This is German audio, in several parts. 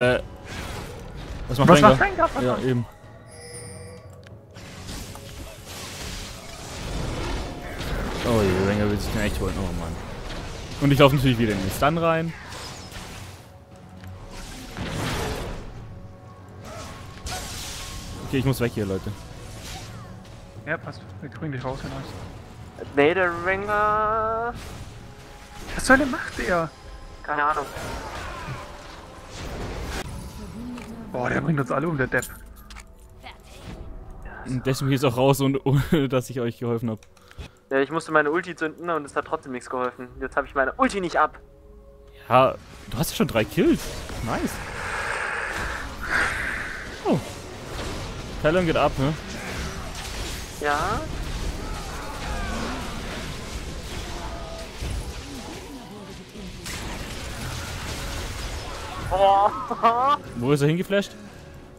Äh. Was macht Was Rengar? macht Rengar? Was Ja, macht- eben. Oh je, Rengar will sich den echt holen. Oh Mann. Und ich laufe natürlich wieder in den Stun rein. Okay, ich muss weg hier, Leute. Ja, passt. Wir kriegen dich raus, wenn alles. Nee, der Ringer. Was zur Hölle macht der? Keine Ahnung. Boah, der bringt uns alle um, der Depp. Und deswegen geht's auch raus, und, ohne dass ich euch geholfen habe. Ja, ich musste meine Ulti zünden und es hat trotzdem nichts geholfen. Jetzt habe ich meine Ulti nicht ab. Ja, du hast ja schon drei Kills. Nice. Oh. Talon geht ab, ne? Ja. Wo ist er hingeflasht?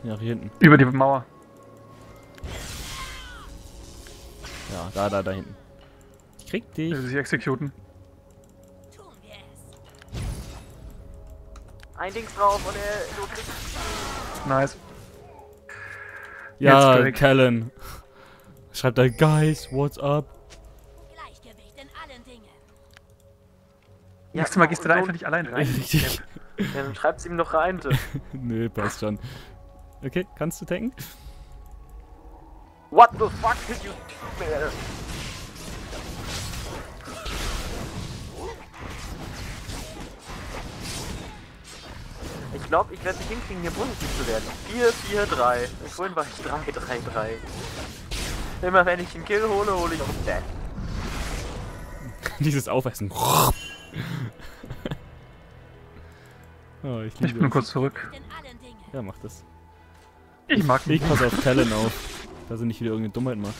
Ja, hier hinten. Über die Mauer. Ja, da, da, da hinten. Ich krieg dich. Sich exekuten. Ein Dings drauf und er du kriegst. Nice. Ja. Talon. Schreibt da, Guys, what's up? Gleichgewicht in allen Dingen. Ja, Nächstes Mal gehst du da einfach nicht allein rein. Richtig. Ja, dann schreibt's ihm noch rein. bitte. nee, passt schon. Okay, kannst du tanken? What the fuck did you do, man? Ich glaube, ich werde nicht hinkriegen, hier positiv zu werden. 4, 4, 3. Vorhin war ich 3, 3, 3. Immer wenn ich einen Kill hole, hole ich auch Dead. Dieses Aufessen. Oh, ich Ich bin nur es. kurz zurück. Ja, mach das. Ich mag Ich ihn. pass auf Talon auf, dass er nicht wieder irgendeine Dummheit macht.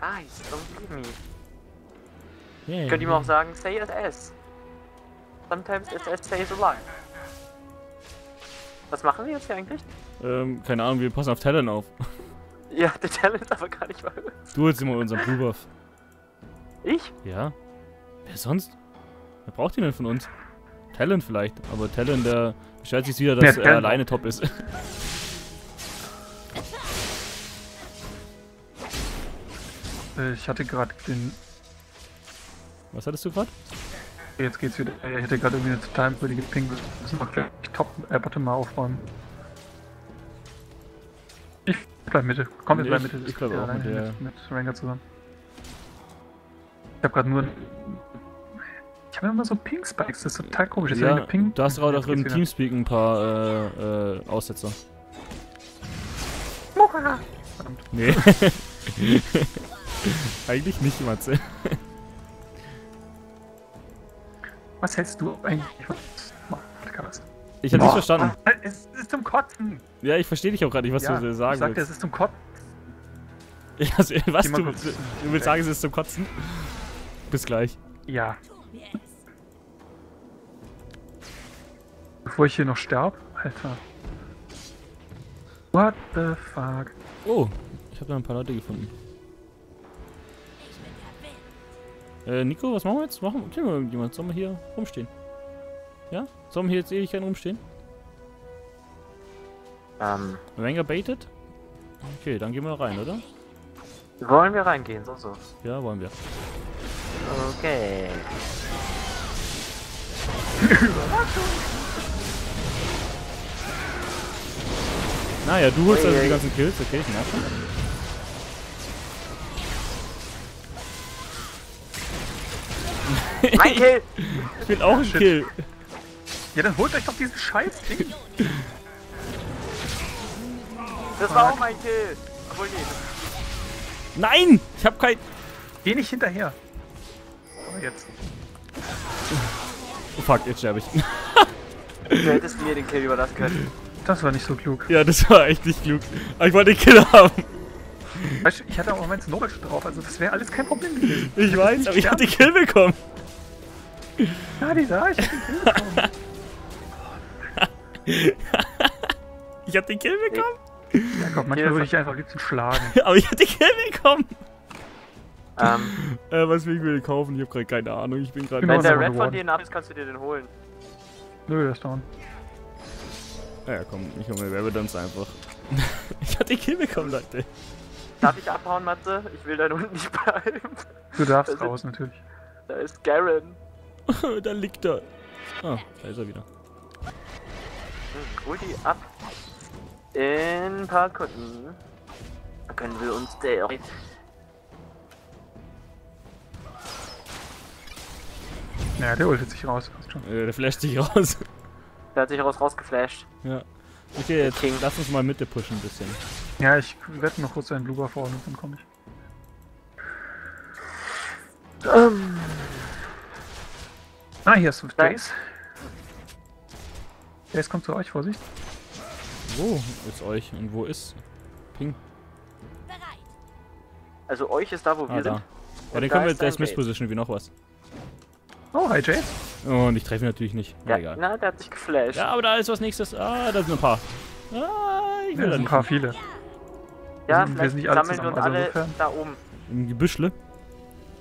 Nice, don't leave me. Yeah. Könnt ihr mir auch sagen, say SS. Sometimes SS stays alive. Was machen wir jetzt hier eigentlich? Ähm, keine Ahnung, wir passen auf Talon auf. Ja, der Talent ist aber gar nicht mal. Du holst immer unseren Blue Buff. Ich? Ja? Wer sonst? Wer braucht ihn denn von uns? Talon vielleicht, aber Talon, der beschwert sich wieder, dass Ja, er alleine top ist. Äh, Ich hatte gerade den. Was hattest du gerade? Jetzt geht's wieder. Ich hatte gerade irgendwie eine total blödige Ping. Wir müssen noch gleich Top, äh, Bottom mal aufräumen. Ich bleib Mitte. Komm, wir Nee, bleiben ich- Mitte. ich bleib geht auch mit der- mit Ranger zusammen. Ich hab gerade nur. Ich habe immer so Ping-Spikes, das ist total komisch. Ich Ja, eine Ping du hast gerade auch im Teamspeak ein paar äh, äh, Aussetzer. wieder. Verdammt. Nee. Eigentlich nicht, Matze. Was hältst du eigentlich von Podcast? Ich hab nicht verstanden. Es ist zum Kotzen. Ja, ich verstehe dich auch gerade nicht, was ja, du ich sagen sagte, willst. es ist zum Kotzen. Ja, also, was du, du willst sagen, es ist zum Kotzen? Bis gleich. Ja. Bevor ich hier noch sterb? Alter. What the fuck? Oh, ich habe da ein paar Leute gefunden. Äh, Nico, was machen wir jetzt? Machen wir irgendjemand? Sollen wir hier rumstehen? Ja? Sollen wir hier jetzt Ewigkeiten rumstehen? Ähm, Wenger baitet? Okay, dann gehen wir rein, oder? wollen wir reingehen? So, so. Ja, wollen wir. Okay. Naja, du holst also die ganzen Kills, okay, ich merke schon. Mein Kill! Ich will auch einen Shit. Kill. Ja, dann holt euch doch diesen scheiß Ding. Das war auch mein Kill! Obwohl, nee. Nein! Ich hab kein... Geh nicht hinterher. Jetzt. Oh fuck, jetzt sterbe ich. Du hättest mir den Kill überlassen können. Das war nicht so klug. ja, das war echt nicht klug. Aber ich wollte den Kill haben. Weißt du, ich hatte auch Moment Snowball schon drauf, also das wäre alles kein Problem gewesen. Ich weiß, aber ich hab den Kill bekommen. Ja, die da, ich hab den Kill bekommen. Ich hab den Kill bekommen. Ja, komm, manchmal würde ich einfach am liebsten schlagen. Aber ich hab den Kill bekommen. Ähm, Äh, was will ich mir denn kaufen? Ich hab gerade keine Ahnung. Ich bin gerade... Genau. wenn der Red von dir ab ist, kannst du dir den holen. Nö, der ist down. Ja, komm, ich hol mir Rabadons einfach. ich hatte den Kill bekommen, Leute. Darf ich abhauen, Matze? Ich will da unten nicht bleiben. Du darfst Also- raus, natürlich. Da ist Garen. da liegt er. Ah, da ist er wieder. Hm, hol die ab. In ein paar Kunden. Können wir uns der. Ja, der ultet sich raus. Schon. Äh, der flasht sich raus. Der hat sich raus rausgeflasht. ja. Okay, jetzt King. lass uns mal Mitte pushen ein bisschen. Ja, ich werde noch kurz einen Blue vorne und dann komme ich. Ähm, Ah, hier ist Nein. Jace. Jace kommt zu euch, Vorsicht. Wo ist euch und wo ist Ping? Also euch ist da, wo wir Ah, da. sind. Ja, Und den können wir, ist der ein ist Miss Gate. Position wie noch was. Oh, hi Jace. Und ich treffe ihn natürlich nicht. Ja, Ja, egal. na, der hat sich geflasht. Ja, aber da ist was nächstes. Ah, da sind ein paar. Ah, ich will Ja, da sind ein nicht. paar viele. Ja, wir sind vielleicht nicht alle sammeln wir uns zusammen, also alle insofern- da oben. Im Gebüschle.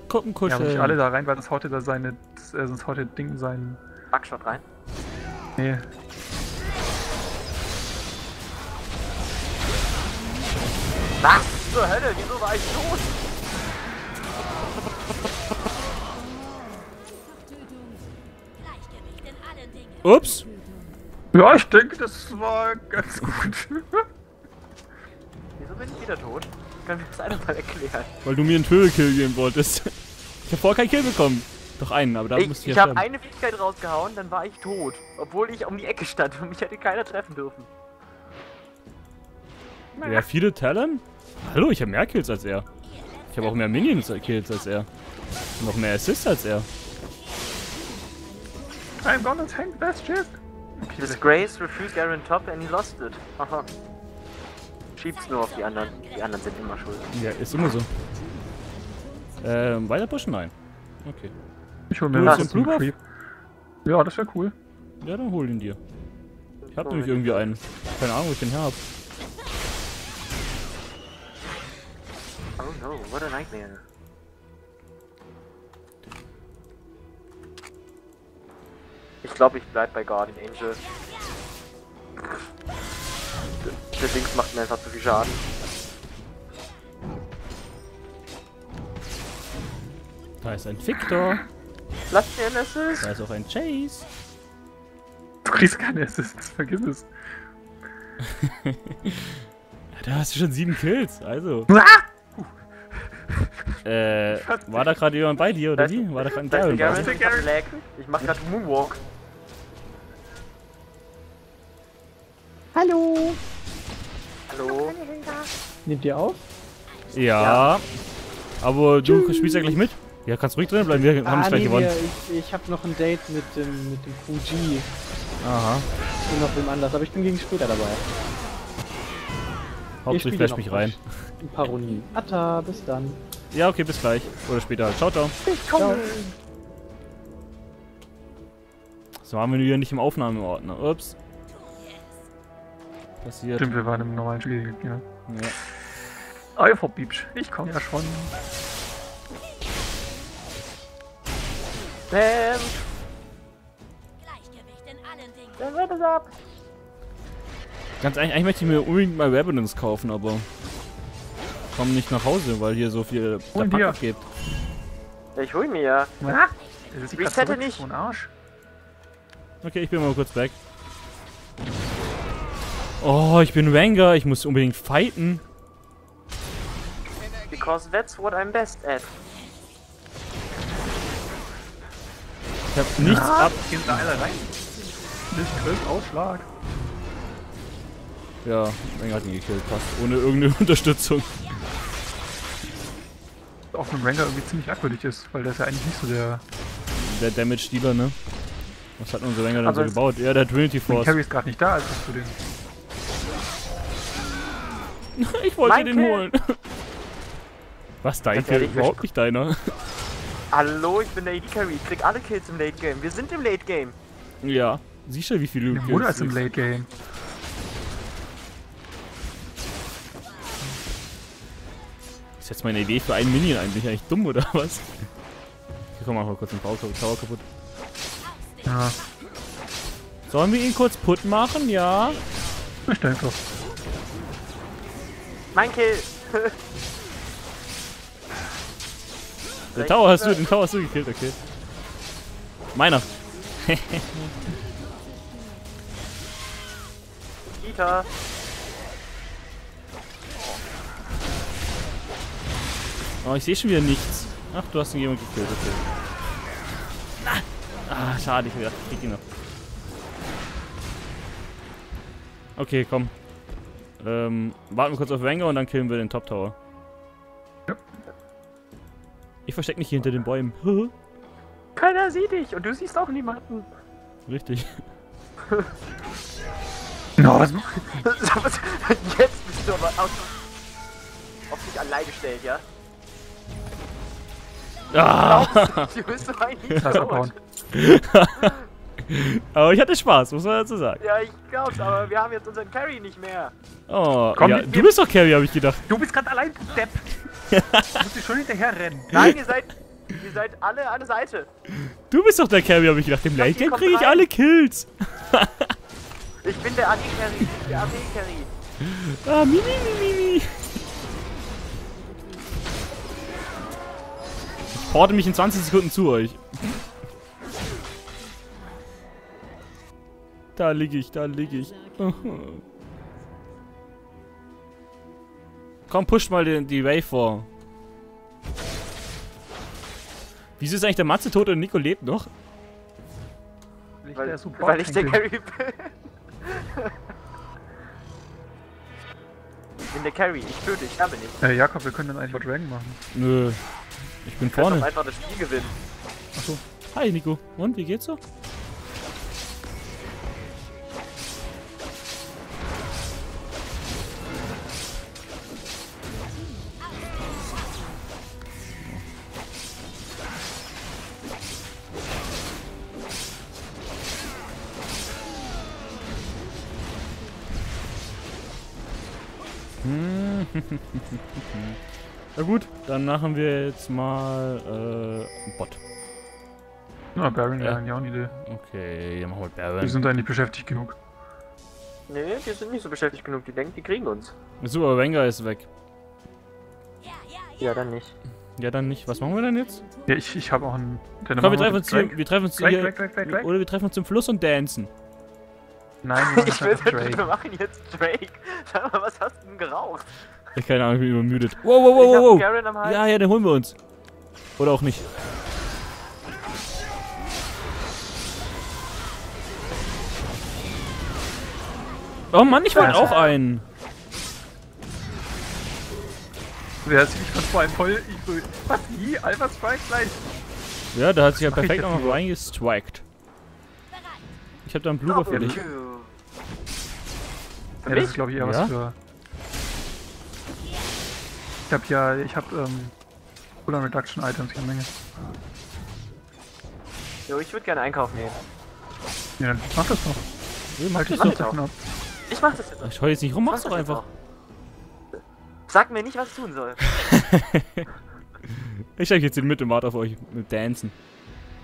Gucken, Ja, aber nicht alle da rein, weil das haut da seine. Das, äh, sonst haut der Ding sein. Backshot rein. Nee. Was zur Hölle? Wieso war ich tot? Ups. Ja, ich denke, das war ganz gut. Wieso bin ich wieder tot? Können wir das eine mal erklären? Weil du mir einen Tödelkill geben wolltest. Ich habe vorher keinen Kill bekommen. Doch einen, aber da Ich, musste ich ich ja habe eine Fähigkeit rausgehauen, dann war ich tot. Obwohl ich um die Ecke stand und mich hätte keiner treffen dürfen. Ja, viele Talent? Hallo, ich habe mehr Kills als er. Ich habe auch mehr Minions-Kills als er. Und noch mehr Assists als er. I'm gonna tank that shit. Okay, Disgrace refused Garen top and he lost it. Haha. Schiebt's nur auf die anderen. Die anderen sind immer schuld. Ja, ist immer so. Ähm, weiter pushen? Nein. Okay. ich hol Du mir den Blue Buff? Creep. Ja, das wäre cool. Ja, dann hol ihn dir. Ich hab nämlich irgendwie einen. Keine Ahnung, wo ich den her hab. Oh no, what a nightmare. Ich glaube, ich bleib bei Guardian Angel. Der- Dings macht mir einfach zu viel Schaden. Da ist ein Victor. Lass mir ein Assist. Da ist auch ein Chase. Du kriegst keine Assists, vergiss es. Da hast du schon sieben Kills. Also. Äh, war da gerade jemand bei dir oder wie? War da gerade ein Garen? Dir? Ich mach grad Moonwalk. Hallo! Hallo. Nehmt ihr auf? Ja. Aber du spielst ja gleich mit. Ja, kannst ruhig drin bleiben. Wir haben ah, es gleich nee, gewonnen. wir, ich, ich habe noch ein Date mit dem, mit dem Fuji Aha. und noch wem anders, aber ich bin gegen später dabei. Hauptsächlich flash mich rein. Ein paar Runden. Atta, bis dann. Ja, okay, bis gleich. Oder später. Ciao, ciao. Ciao. So waren wir hier nicht im Aufnahmeordner. Ups. Passiert. Stimmt, wir waren im normalen Spiel. Ja. Ja. Euer Biebsch, ich komme ja schon. Bam. Dann wird es ab. Ganz ehrlich, eigentlich möchte ich mir unbedingt mal Revenants kaufen, aber komm nicht nach Hause, weil hier so viel. Pack gibt. Ja, ich hol mir ja. Ah, ist die Resette zurück, nicht. Arsch. Okay, ich bin mal kurz weg. Oh, ich bin Ranger, ich muss unbedingt fighten. Because that's what I'm best at. Ich hab nichts Ah, ab. Gehen da alle rein. Nicht Griff, Ausschlag. Ja, Ranger hat ihn gekillt, fast. Ohne irgendeine Unterstützung. Auch ein Ranger irgendwie ziemlich akkurat ist, weil der ist ja eigentlich nicht so der. Der Damage-Dealer, ne? Was hat unser Ranger denn so gebaut? Ja, der Trinity Der Force. Carry ist gerade nicht da, also du den. ich wollte Mein den Kill. holen. Was, dein Kill? Überhaupt nicht deiner. Hallo, ich bin der AD Carry. Ich krieg alle Kills im Late Game. Wir sind im Late Game. ja. Siehst du, wie viele Ja, Kills oder als im Late Game. Ist jetzt meine Idee für einen Minion eigentlich eigentlich dumm oder was? Hier komm, mal kurz den Power Tower kaputt. Ja. Sollen wir ihn kurz putt machen? Ja. Ich denke doch. Mein Kill! Den Tower hast du, den Tower hast du gekillt, okay. Meiner. Kita! Oh, ich sehe schon wieder nichts. Ach, du hast ihn jemand gekillt, okay. Ah, schade, ich ich krieg ihn noch. Okay, komm. Ähm, warten wir kurz auf Wenger und dann killen wir den Top Tower. Ja. Ich versteck mich hier hinter den Bäumen. Keiner sieht dich und du siehst auch niemanden. Richtig. No, was Jetzt bist du aber auf, auf dich allein gestellt, ja? Ah, Du bist so ein Lass abhauen. Idiot. aber ich hatte Spaß, muss man dazu sagen. Ja, ich glaub's, aber wir haben jetzt unseren Carry nicht mehr. Oh, Komm, ja, du bist doch Carrie, habe ich gedacht. Du bist gerade allein, du Depp. Du musst dir schon hinterher rennen. Nein, ihr seid, ihr seid alle an der Seite. Du bist doch der Carrie, habe ich gedacht. Im Late Game kriege ich rein. alle Kills. Ich bin der AD-Carry, der AD-Carry. Ah, mi, mi, mi, mi, mi. Ich porte mich in 20 Sekunden zu euch. Da lieg ich, da lieg ich. Komm, pusht mal den, die Wave vor. Wieso ist eigentlich der Matze tot und Nico lebt noch? Weil, der Support weil ich der. Carry bin. Ich bin der Carry, ich töte, ich sterbe nicht. Äh, Jakob, wir können dann eigentlich Dragon machen. Nö. Ich bin Ich kann doch vorne. einfach das Spiel gewinnen. Achso. Hi Nico. Und, wie geht's so? Na gut, dann machen wir jetzt mal äh, Bot. Na, Baron wäre Ja. eigentlich auch eine Idee. Okay, dann machen wir Wir Baron. sind eigentlich beschäftigt genug. Nee, wir sind nicht so beschäftigt genug. Die denken, die kriegen uns. Super, Wenger ist weg. Ja, ja, ja. Ja, dann nicht. Ja, dann nicht. Was machen wir denn jetzt? Ja, ich, ich habe auch einen. Komm, wir treffen uns hier, wir treffen uns hier, oder wir treffen uns im Fluss und dancen. Nein, wir machen Ich will, einfach wir Drake. machen jetzt Drake. Sag mal, was hast du denn geraucht? Ich keine Ahnung, ich bin übermüdet. Wow, wow, wow, wow, wow. Ja, ja, den holen wir uns. Oder auch nicht. Oh Mann, ich wollte auch einen. Der hat sich von vorhin voll. Ich, was? Wie? Alpha Strike gleich? Ja, da hat sich ja perfekt nochmal. Bereit. Ich hab da einen Blooper für dich. Kill. Ja, das ist glaube ich eher Ja? was für. Ich hab ja. Ich hab ähm. Cooldown Reduction Items hier eine Menge. Jo, ich würde gerne einkaufen gehen. Ja, dann mach das doch. Nee, mach Halt das dich doch. davon ab. Ich mach das jetzt. Ich schau jetzt nicht rum, mach's Mach doch einfach. auch. Sag mir nicht, was ich tun soll. Ich steig jetzt in Mitte und warte auf euch mit Dancen.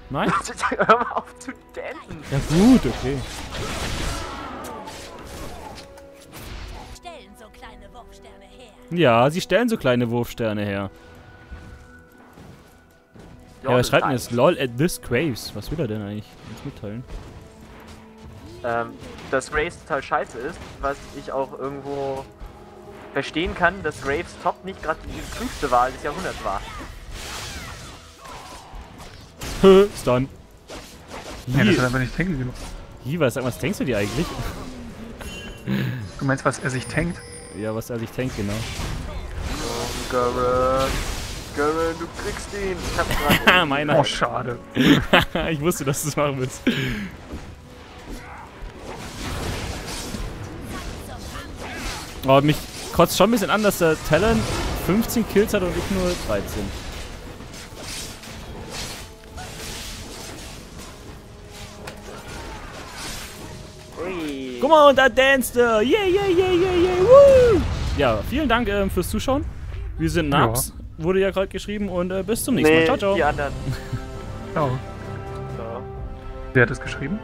Nein? Hör mal auf zu dancen. Ja gut, okay. Ja, sie stellen so kleine Wurfsterne her. Ja, was schreibt denn jetzt? LOL at this Graves. Was will er denn eigentlich? Uns mitteilen. Ähm, dass Graves total scheiße ist, was ich auch irgendwo verstehen kann, dass Graves Top nicht gerade die klügste Wahl des Jahrhunderts war. Stun. Ja, das ist Hi, einfach nicht tanky genug. Hi, was, sag mal, was denkst du dir eigentlich? Du meinst, was er sich tankt? Ja, was er sich denkt, genau. Garen, Garen, du kriegst ihn. Ich hab Ha, gerade. meiner. Oh, schade. ich wusste, dass du es machen willst. Oh, mich kotzt schon ein bisschen an, dass der Talon 15 Kills hat und ich nur 13. Ui. Guck mal, und da danst er. Yeah, yeah, yeah, yeah, woo! Ja, vielen Dank ähm, fürs Zuschauen. Wir sind Naps, wurde ja gerade geschrieben und äh, bis zum nächsten Mal. Nee, Ciao, ciao. die anderen. Ciao. Wer hat es geschrieben?